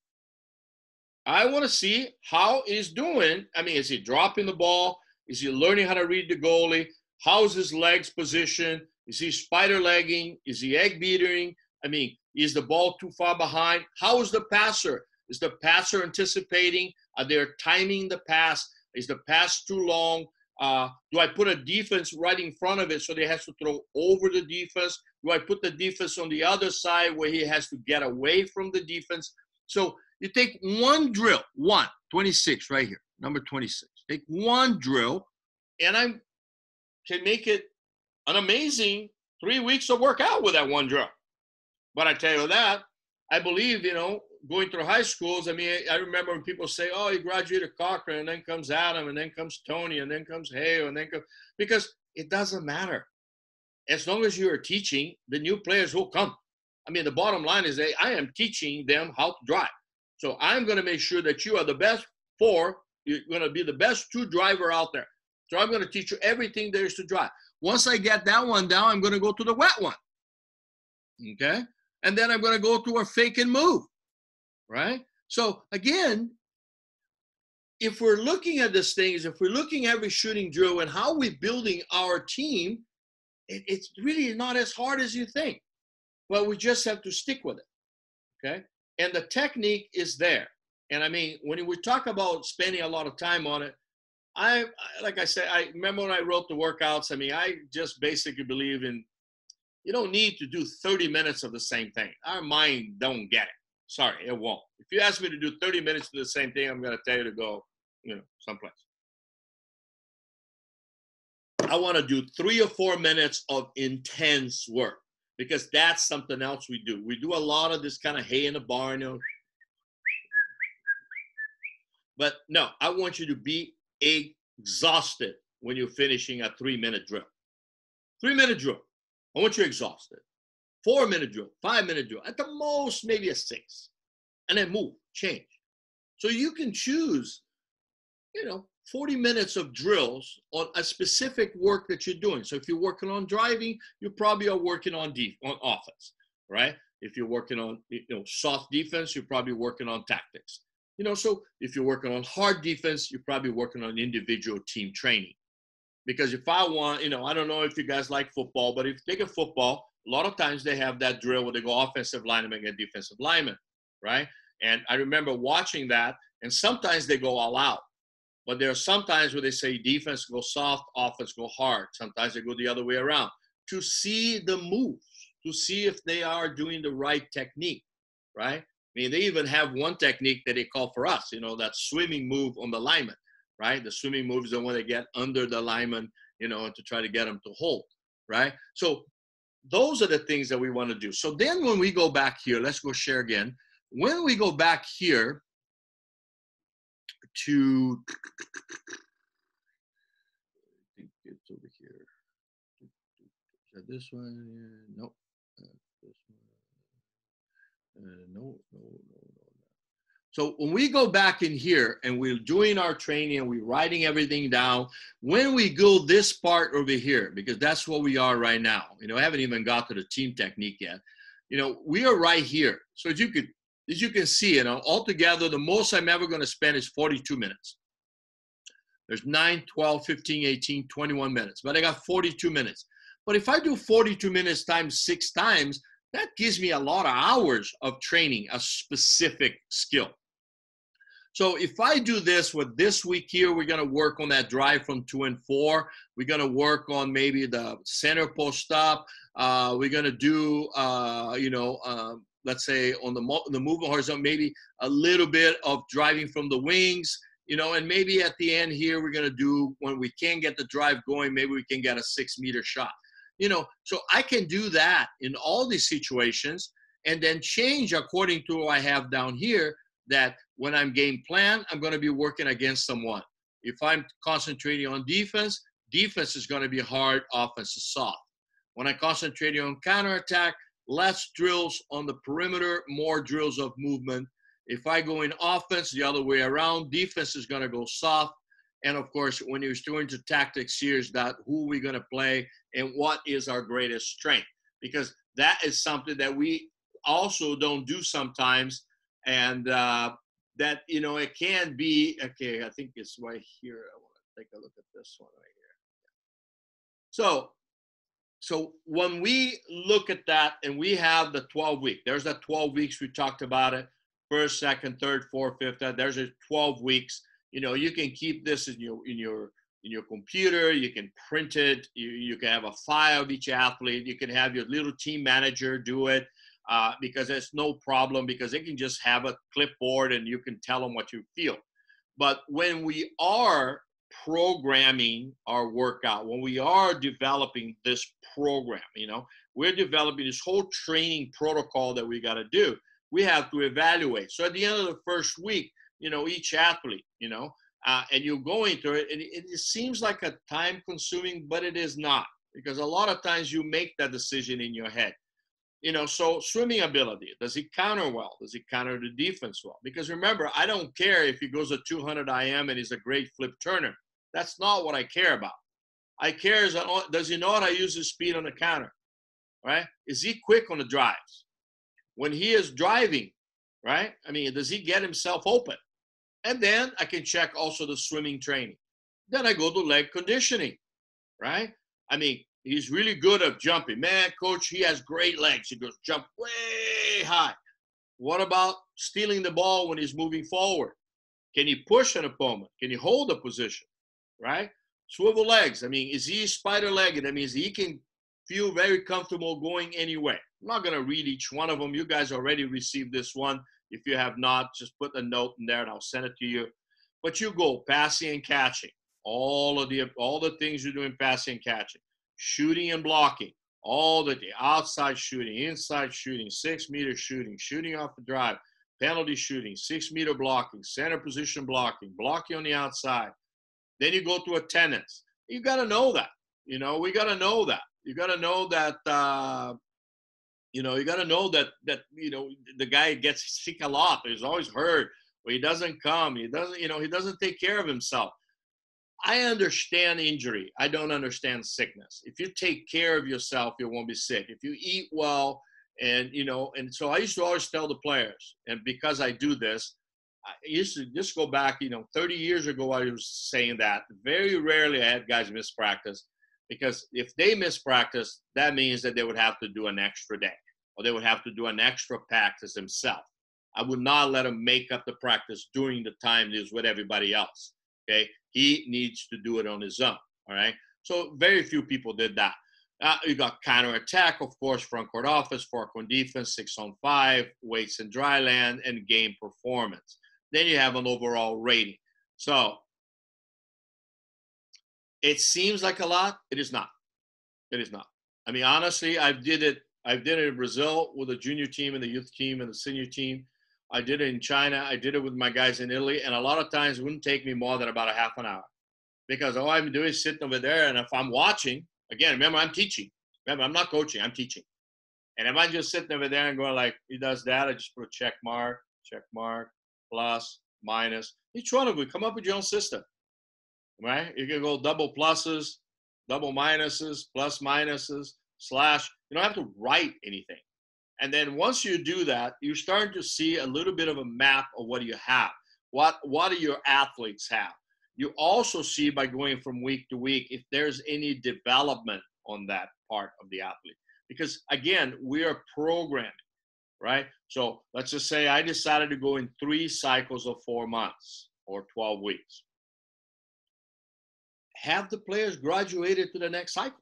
I want to see how he's doing. I mean, is he dropping the ball? Is he learning how to read the goalie? How's his legs positioned? Is he spider legging? Is he egg beatering? I mean, is the ball too far behind? How is the passer? Is the passer anticipating? Are they timing the pass? Is the pass too long? Uh, do I put a defense right in front of it so they has to throw over the defense? Do I put the defense on the other side where he has to get away from the defense? So you take one drill, one, 26 right here, number 26. Take one drill, and I can make it an amazing three weeks of workout with that one drill. But I tell you that, I believe, you know, going through high schools, I mean, I remember when people say, oh, you graduated Cochran, and then comes Adam, and then comes Tony, and then comes Hale, and then comes, because it doesn't matter. As long as you are teaching, the new players will come. I mean, the bottom line is that I am teaching them how to drive. So I'm going to make sure that you are the best four. You're going to be the best two driver out there. So I'm going to teach you everything there is to drive. Once I get that one down, I'm going to go to the wet one. Okay? And then I'm going to go to a fake and move. Right? So again, if we're looking at these things, if we're looking at every shooting drill and how we're building our team, it, it's really not as hard as you think. Well, we just have to stick with it. Okay? And the technique is there. And I mean, when we talk about spending a lot of time on it, I like I said, I remember when I wrote the workouts. I mean, I just basically believe in you don't need to do 30 minutes of the same thing. Our mind don't get it. Sorry, it won't. If you ask me to do 30 minutes of the same thing, I'm going to tell you to go, you know, someplace. I want to do three or four minutes of intense work because that's something else we do. We do a lot of this kind of hay in the barn, you know. But no, I want you to be exhausted when you're finishing a three minute drill. Three minute drill. I want you exhausted. Four minute drill, five minute drill, at the most, maybe a six. And then move, change. So you can choose, you know, 40 minutes of drills on a specific work that you're doing. So if you're working on driving, you probably are working on def- on offense, right? If you're working on you know soft defense, you're probably working on tactics. You know, so if you're working on hard defense, you're probably working on individual team training. Because if I want, you know, I don't know if you guys like football, but if you take a football, a lot of times they have that drill where they go offensive lineman and defensive lineman, right? And I remember watching that, and sometimes they go all out. But there are sometimes where they say defense go soft, offense go hard. Sometimes they go the other way around to see the moves, to see if they are doing the right technique, right? I mean, they even have one technique that they call for us, you know, that swimming move on the lineman, right? The swimming move is the one they get under the lineman, you know, to try to get them to hold, right? So those are the things that we want to do. So then when we go back here, let's go share again. When we go back here to, I think it's over here. Is that this one? Nope. That's this one. Uh, no, no, no, no, no. So when we go back in here and we're doing our training and we're writing everything down, when we go this part over here, because that's what we are right now. You know, I haven't even got to the team technique yet. You know, we are right here. So as you could, as you can see, you know, altogether, the most I'm ever going to spend is 42 minutes. There's 9, 12, 15, 18, 21 minutes, but I got 42 minutes. But if I do 42 minutes times six times, that gives me a lot of hours of training a specific skill. So if I do this with this week here, we're going to work on that drive from two and four. We're going to work on maybe the center post up. Uh, we're going to do, uh, you know, uh, let's say on the mo- the movement horizontal, maybe a little bit of driving from the wings, you know, and maybe at the end here we're going to do when we can get the drive going, maybe we can get a six meter shot. You know, so I can do that in all these situations and then change according to what I have down here that when I'm game plan, I'm going to be working against someone. If I'm concentrating on defense, defense is going to be hard, offense is soft. When I concentrate on counterattack, less drills on the perimeter, more drills of movement. If I go in offense the other way around, defense is going to go soft. And of course, when you're doing to tactics, here's that who are we're going to play and what is our greatest strength. Because that is something that we also don't do sometimes. And uh, that, you know, it can be, okay, I think it's right here. I want to take a look at this one right here. So so when we look at that and we have the 12 week there's that 12 weeks we talked about it first second third fourth fifth there's a 12 weeks you know you can keep this in your in your in your computer you can print it you, you can have a file of each athlete you can have your little team manager do it uh, because it's no problem because they can just have a clipboard and you can tell them what you feel but when we are programming our workout, when we are developing this program, you know, we're developing this whole training protocol that we got to do. We have to evaluate. So at the end of the first week, you know, each athlete, you know, uh, and you go into it, and it, it seems like a time consuming, but it is not because a lot of times you make that decision in your head. You know, so swimming ability, does he counter well? Does he counter the defense well? Because remember, I don't care if he goes a 200 IM and he's a great flip turner. That's not what I care about. I care is does he know how to use his speed on the counter? Right? Is he quick on the drives? When he is driving, right? I mean, does he get himself open? And then I can check also the swimming training. Then I go to leg conditioning, right? I mean, he's really good at jumping. Man, coach, he has great legs. He goes jump way high. What about stealing the ball when he's moving forward? Can he push an opponent? Can he hold a position? Right? Swivel legs. I mean, is he spider legged? That means he can feel very comfortable going anywhere. I'm not going to read each one of them. You guys already received this one. If you have not, just put a note in there and I'll send it to you. But you go passing and catching. All of the all the things you're doing passing and catching shooting and blocking, all the outside shooting, inside shooting, six meter shooting, shooting off the drive, penalty shooting, six meter blocking, center position blocking, blocking on the outside. Then you go to attendance. You got to know that. You know, we got to know that. You got to know that. Uh, you know, you got to know that that you know the guy gets sick a lot. He's always hurt. Or he doesn't come. He doesn't. You know, he doesn't take care of himself. I understand injury. I don't understand sickness. If you take care of yourself, you won't be sick. If you eat well, and you know, and so I used to always tell the players, and because I do this, I used to just go back, you know, 30 years ago, I was saying that. Very rarely I had guys miss practice because if they miss practice, that means that they would have to do an extra day or they would have to do an extra practice themselves. I would not let him make up the practice during the time he with everybody else. Okay, he needs to do it on his own. All right. So very few people did that. Uh, you got counter attack, of course, front court offense, four on defense, six on five, weights and dry land, and game performance. Then you have an overall rating. So it seems like a lot. It is not. It is not. I mean, honestly, I did it. I did it in Brazil with the junior team and the youth team and the senior team. I did it in China. I did it with my guys in Italy, and a lot of times it wouldn't take me more than about a half an hour, because all I'm doing is sitting over there, and if I'm watching, again, remember I'm teaching. Remember, I'm not coaching. I'm teaching. And if I'm just sitting over there and going like he does that, I just put a check mark, check mark, plus, minus. Each one of you come up with your own system, right? You can go double pluses, double minuses, plus minuses, slash. You don't have to write anything. And then once you do that, you're starting to see a little bit of a map of what you have. What what do your athletes have? You also see by going from week to week if there's any development on that part of the athlete. Because again, we are programming, right? So let's just say I decided to go in three cycles of four months or 12 weeks. Have the players graduated to the next cycle?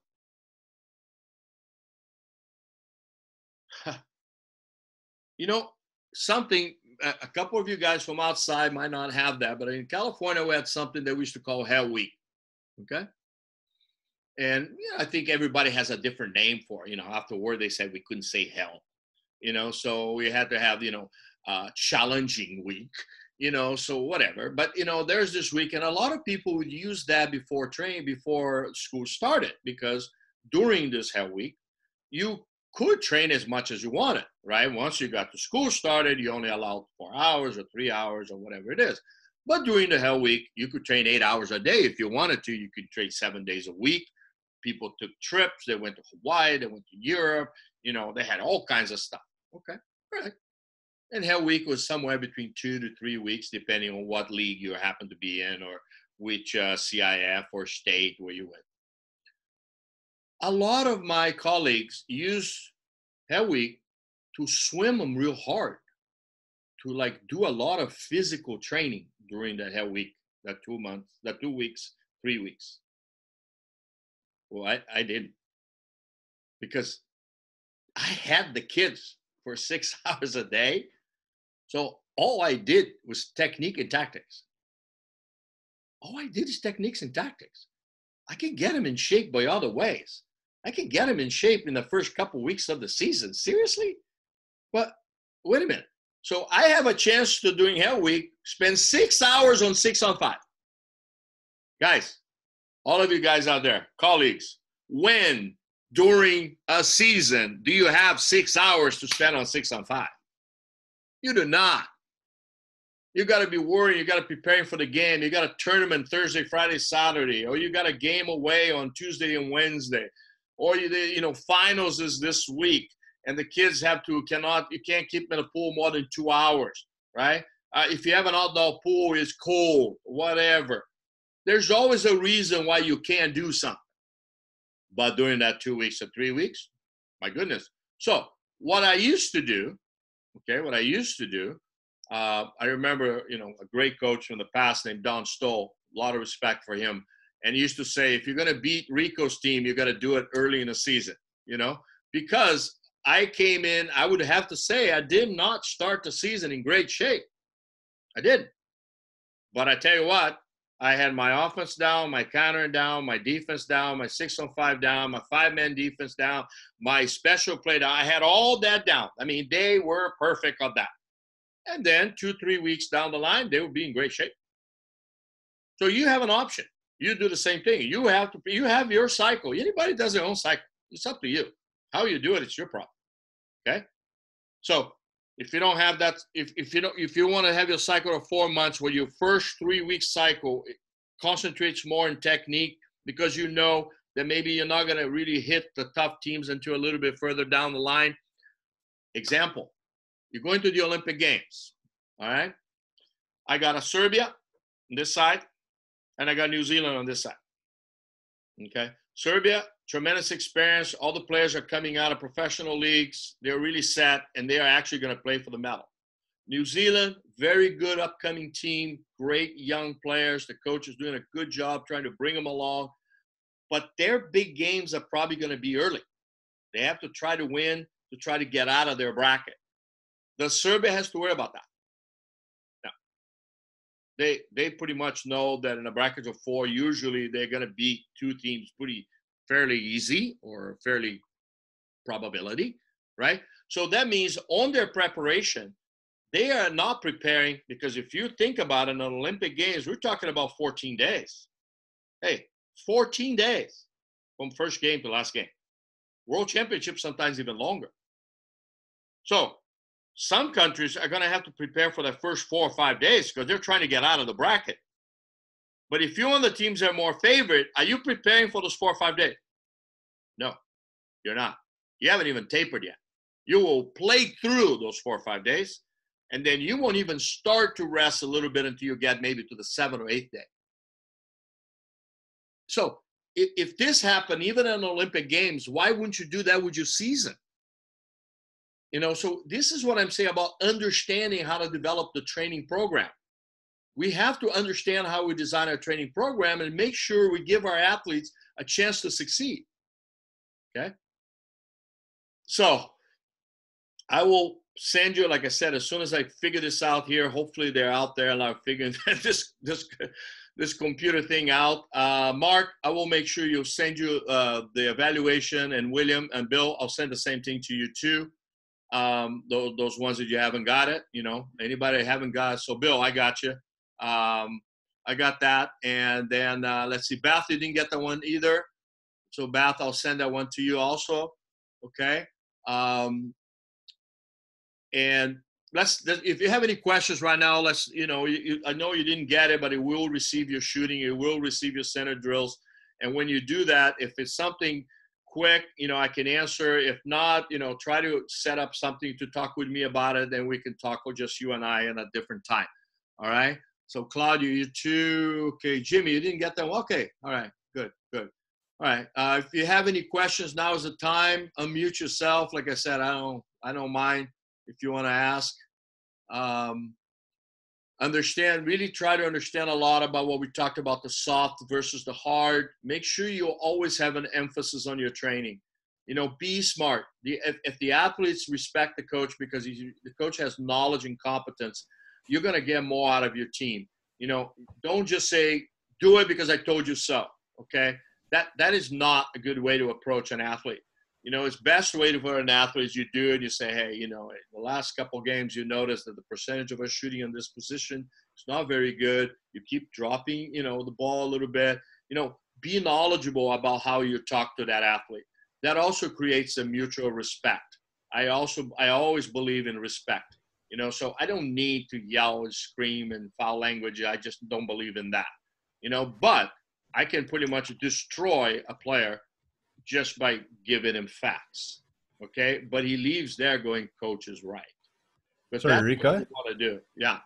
you know, something, a couple of you guys from outside might not have that, but in California, we had something that we used to call Hell Week. Okay. And you know, I think everybody has a different name for it. You know, afterward, they said we couldn't say hell. You know, so we had to have, you know, uh, challenging week, you know, so whatever. But, you know, there's this week, and a lot of people would use that before training, before school started, because during this hell week, you could train as much as you wanted, right? Once you got the school started, you only allowed four hours or three hours or whatever it is. But during the hell week, you could train eight hours a day if you wanted to. You could train seven days a week. People took trips. They went to Hawaii. They went to Europe. You know, they had all kinds of stuff. Okay, all right. And hell week was somewhere between two to three weeks, depending on what league you happen to be in or which uh, CIF or state where you went a lot of my colleagues use Hell Week to swim them real hard, to like do a lot of physical training during that Hell Week, that two months, that two weeks, three weeks. Well, I, I didn't because I had the kids for six hours a day. So all I did was technique and tactics. All I did is techniques and tactics. I can get him in shape by other ways. I can get him in shape in the first couple weeks of the season. Seriously? But wait a minute. So I have a chance to during Hell Week spend six hours on six on five. Guys, all of you guys out there, colleagues, when during a season do you have six hours to spend on six on five? You do not. You got to be worrying. You got to preparing for the game. You got a tournament Thursday, Friday, Saturday, or you got a game away on Tuesday and Wednesday or you, you know finals is this week and the kids have to cannot you can't keep them in a pool more than two hours right uh, if you have an outdoor pool it's cold whatever there's always a reason why you can't do something but during that two weeks or three weeks my goodness so what i used to do okay what i used to do uh, i remember you know a great coach from the past named don stoll a lot of respect for him and he used to say, if you're going to beat Rico's team, you got to do it early in the season, you know, because I came in, I would have to say, I did not start the season in great shape. I did. But I tell you what, I had my offense down, my counter down, my defense down, my six on five down, my five man defense down, my special play down. I had all that down. I mean, they were perfect on that. And then two, three weeks down the line, they would be in great shape. So you have an option you do the same thing. You have to you have your cycle. Anybody does their own cycle. It's up to you. How you do it, it's your problem. Okay? So if you don't have that, if, if you don't if you want to have your cycle of four months where your first three week cycle concentrates more in technique because you know that maybe you're not going to really hit the tough teams until a little bit further down the line. Example, you're going to the Olympic Games, all right? I got a Serbia on this side, and I got New Zealand on this side. Okay, Serbia, tremendous experience. All the players are coming out of professional leagues. They're really set, and they are actually going to play for the medal. New Zealand, very good upcoming team, great young players. The coach is doing a good job trying to bring them along. But their big games are probably going to be early. They have to try to win to try to get out of their bracket. The Serbia has to worry about that. Now, they they pretty much know that in a bracket of four, usually they're going to beat two teams pretty fairly easy or fairly probability, right? So that means on their preparation, they are not preparing because if you think about an Olympic Games, we're talking about 14 days. Hey, 14 days from first game to last game. World Championship sometimes even longer. So some countries are going to have to prepare for the first four or five days because they're trying to get out of the bracket. But if you're on the teams that are more favored, are you preparing for those four or five days? No, you're not. You haven't even tapered yet. You will play through those four or five days, and then you won't even start to rest a little bit until you get maybe to the seventh or eighth day. So if, if this happened even in Olympic Games, why wouldn't you do that with your season? You know, so this is what I'm saying about understanding how to develop the training program. We have to understand how we design our training program and make sure we give our athletes a chance to succeed. Okay. So I will send you, like I said, as soon as I figure this out here, hopefully they're out there and I'm figuring this this this computer thing out. Uh, Mark, I will make sure you send you uh, the evaluation, and William and Bill, I'll send the same thing to you too. Um, those, those ones that you haven't got it, you know, anybody haven't got it. So, Bill, I got you. Um, I got that. And then uh, let's see, Beth, you didn't get that one either. So, Beth, I'll send that one to you also. Okay. Um, and let's if you have any questions right now let's you know you, i know you didn't get it but it will receive your shooting it will receive your center drills and when you do that if it's something quick you know i can answer if not you know try to set up something to talk with me about it then we can talk with just you and i in a different time all right so claudio you too okay jimmy you didn't get that okay all right good good all right uh, if you have any questions now is the time unmute yourself like i said i don't i don't mind if you want to ask. Um, understand, really try to understand a lot about what we talked about the soft versus the hard. Make sure you always have an emphasis on your training. You know, be smart. The, if, if the athletes respect the coach because he, the coach has knowledge and competence, you're going to get more out of your team. You know, don't just say, do it because I told you so. Okay. That, that is not a good way to approach an athlete you know, it's best way to for an athlete is you do it. You say, hey, you know, the last couple games you notice that the percentage of us shooting in this position is not very good. You keep dropping, you know, the ball a little bit. You know, be knowledgeable about how you talk to that athlete. That also creates a mutual respect. I also, I always believe in respect. You know, so I don't need to yell and scream and foul language. I just don't believe in that. You know, but I can pretty much destroy a player just by giving him facts. Okay, but he leaves there going, "Coach is right." But Sorry, Rico. What to do? Yeah.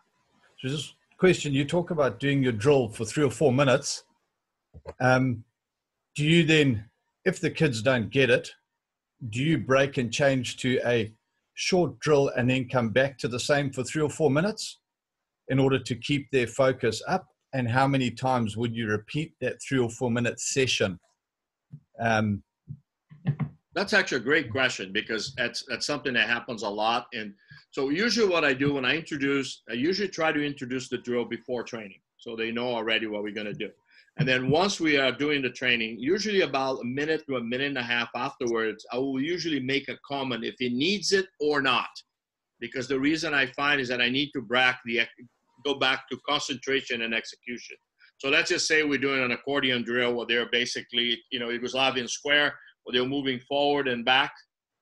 So this question: You talk about doing your drill for three or four minutes. Um, do you then, if the kids don't get it, do you break and change to a short drill and then come back to the same for three or four minutes in order to keep their focus up? And how many times would you repeat that three or four minute session um, that's actually a great question because that's that's something that happens a lot. And so usually what I do when I introduce, I usually try to introduce the drill before training, so they know already what we're going to do. And then once we are doing the training, usually about a minute to a minute and a half afterwards, I will usually make a comment if he needs it or not. Because the reason I find is that I need to back the go back to concentration and execution. So let's just say we're doing an accordion drill where they're basically, you know, Yugoslavian square, where they're moving forward and back,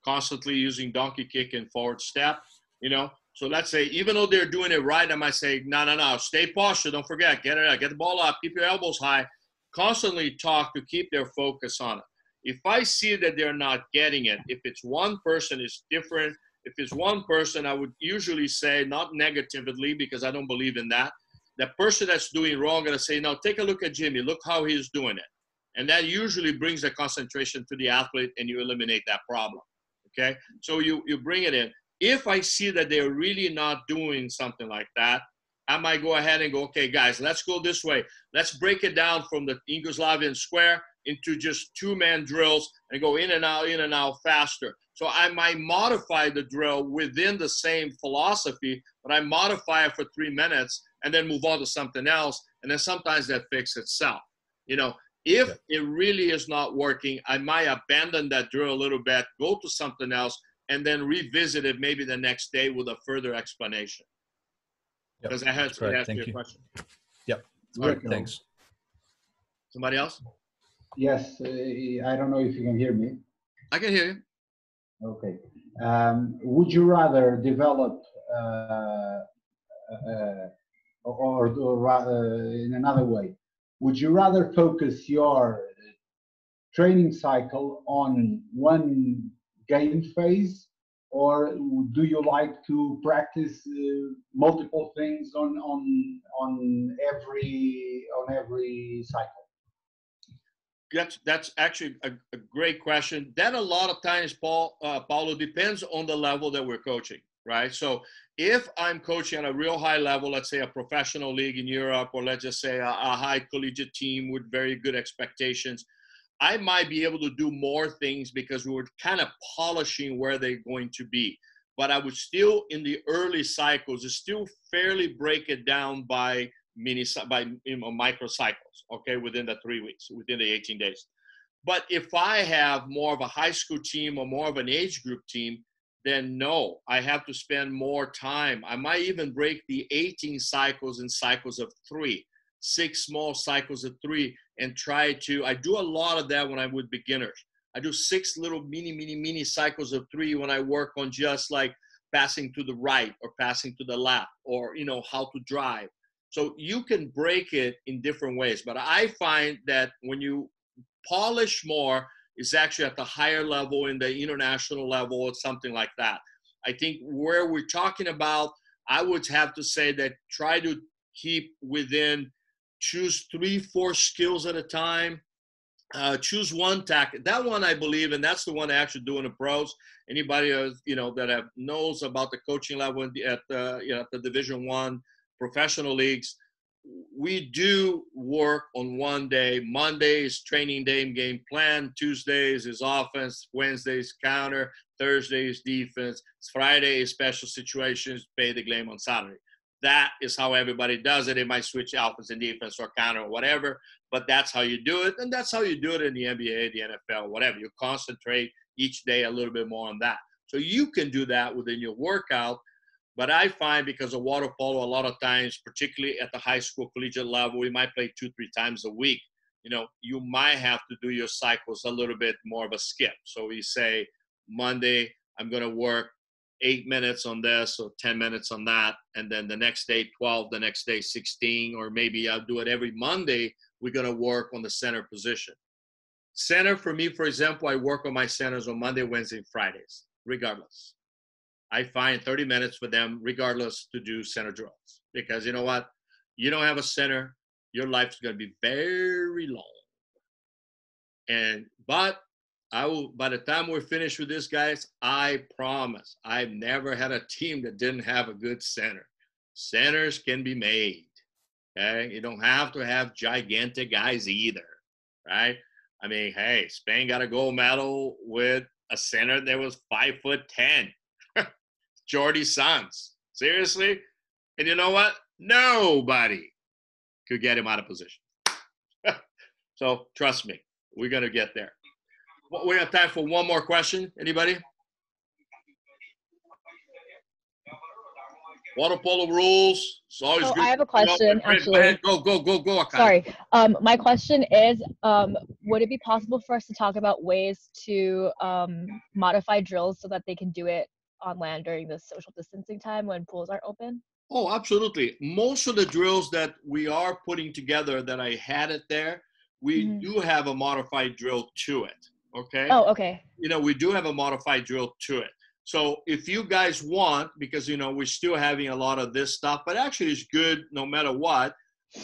constantly using donkey kick and forward step. You know, So let's say, even though they're doing it right, I might say, no, no, no, stay posture. Don't forget, get it out, get the ball up, keep your elbows high. Constantly talk to keep their focus on it. If I see that they're not getting it, if it's one person, it's different. If it's one person, I would usually say, not negatively, because I don't believe in that. The person that's doing wrong, I'm going to say, now take a look at Jimmy. Look how he's doing it. And that usually brings the concentration to the athlete and you eliminate that problem. Okay. So you, you bring it in. If I see that they're really not doing something like that, I might go ahead and go, okay, guys, let's go this way. Let's break it down from the Yugoslavian square into just two man drills and go in and out, in and out faster. So I might modify the drill within the same philosophy, but I modify it for three minutes and then move on to something else. And then sometimes that fixes itself. You know, if yeah. it really is not working, I might abandon that drill a little bit, go to something else, and then revisit it maybe the next day with a further explanation. Because yep. I had to ask you a question. Yep. Right. Thanks. Somebody else? Yes. Uh, I don't know if you can hear me. I can hear you. Okay. Um, would you rather develop uh, uh, or, or uh, in another way, would you rather focus your training cycle on one game phase or do you like to practice uh, multiple things on on on every on every cycle? That's that's actually a, a great question. That a lot of times paul uh, paulo depends on the level that we're coaching right? So if I'm coaching at a real high level, let's say a professional league in Europe, or let's just say a, a, high collegiate team with very good expectations, I might be able to do more things because we were kind of polishing where they're going to be. But I would still, in the early cycles, still fairly break it down by mini by you know, micro cycles. Okay, within the three weeks, within the 18 days. But if I have more of a high school team or more of an age group team, then no, I have to spend more time. I might even break the 18 cycles in cycles of three, six small cycles of three, and try to. I do a lot of that when I'm with beginners. I do six little mini, mini, mini cycles of three when I work on just like passing to the right or passing to the left or, you know, how to drive. So you can break it in different ways. But I find that when you polish more, is actually at the higher level in the international level or something like that. I think where we're talking about, I would have to say that try to keep within, choose three, four skills at a time. Uh, choose one tactic. That one I believe, and that's the one I actually do in the pros. Anybody you know that have, knows about the coaching level at the you know, at the Division One professional leagues, we do work on one day. Monday is training day and game plan. Tuesdays is offense. Wednesdays counter. Thursdays defense. Friday is special situations. Pay the game on Saturday. That is how everybody does it. It might switch offense and defense or counter or whatever, but that's how you do it, and that's how you do it in the NBA, the NFL, whatever. You concentrate each day a little bit more on that. So you can do that within your workout but I find because of water polo, a lot of times, particularly at the high school collegiate level, we might play two, three times a week. You know, you might have to do your cycles a little bit more of a skip. So we say Monday, I'm going to work eight minutes on this or 10 minutes on that. And then the next day, 12, the next day, 16, or maybe I'll do it every Monday. We're going to work on the center position. Center for me, for example, I work on my centers on Monday, Wednesday, Fridays, regardless. I find 30 minutes for them, regardless, to do center drills. Because you know what? You don't have a center, your life's going to be very long. And, but I will, by the time we're finished with this, guys, I promise I've never had a team that didn't have a good center. Centers can be made. Okay. You don't have to have gigantic guys either. Right. I mean, hey, Spain got a gold medal with a center that was five foot 10. Jordi Sans. Seriously? And you know what? Nobody could get him out of position. so trust me, we're going to get there. We have time for one more question. Anybody? Water polo rules. It's always so good. I have a question, actually. Go, go, go, go. Akane. Sorry. Um, my question is, um, would it be possible for us to talk about ways to um, modify drills so that they can do it on land during the social distancing time when pools aren't open? Oh, absolutely. Most of the drills that we are putting together that I had it there, we Mhm. do have a modified drill to it. Okay. Oh, okay. You know, we do have a modified drill to it. So if you guys want, because you know we're still having a lot of this stuff, but actually it's good no matter what.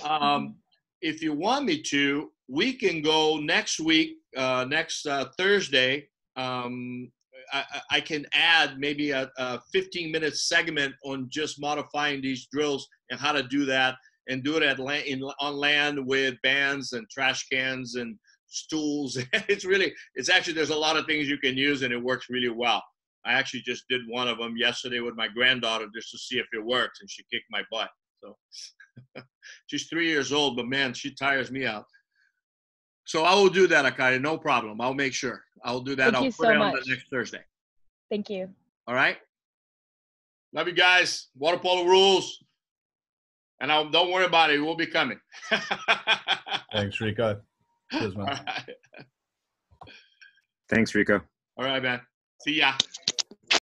Um, if you want me to, we can go next week, uh, next uh, Thursday. Um, I, I- can add maybe a, a 15 minute segment on just modifying these drills and how to do that, and do it at land, in, on land with bands and trash cans and stools. it's really, it's actually there's a lot of things you can use, and it works really well. I actually just did one of them yesterday with my granddaughter just to see if it works, and she kicked my butt. So she's three years old, but man, she tires me out. So I will do that, Akari. No problem. I'll make sure. I'll do that. Thank I'll you put so it on much. the next Thursday. Thank you. All right. Love you guys. Water polo rules. And I'll, don't worry about it. We'll be coming. Thanks, Rico. Cheers, man. right. Thanks, Rico. All right, man. See ya.